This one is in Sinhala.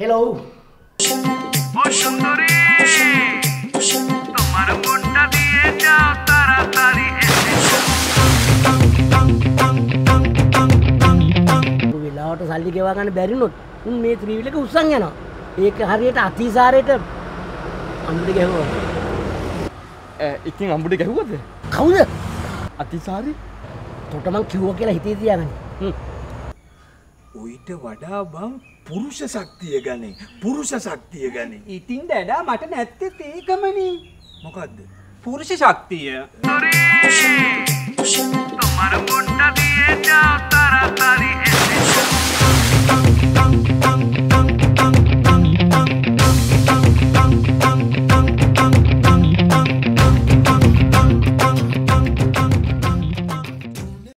হেল্ল' ও সুন্দরী তোমার মনটা দিয়ে যাও তাড়াতাড়ি এসে වෙලාවට සල්ලි ගෙවා ගන්න බැරිනොත් උන් මේ ත්‍රීවිලක උත්සන් යනවා ඒක හරියට අතිසාරයට අම්බුඩි ගැහුව ඉතින් අම්බුඩි ගැහුවද කවුද අතිසාරි තොටමං කිව්ව කියලා හිතේ තියාගන්න ඔයිට වඩා බං පුරුෂ ශක්තිය ගනේ. පුරුෂ ශක්තිය ගනේ. ඉතින් දැඩා මට නැත්තේ ඒකමනේ මොකද්ද? පුරුෂ ශක්තිය.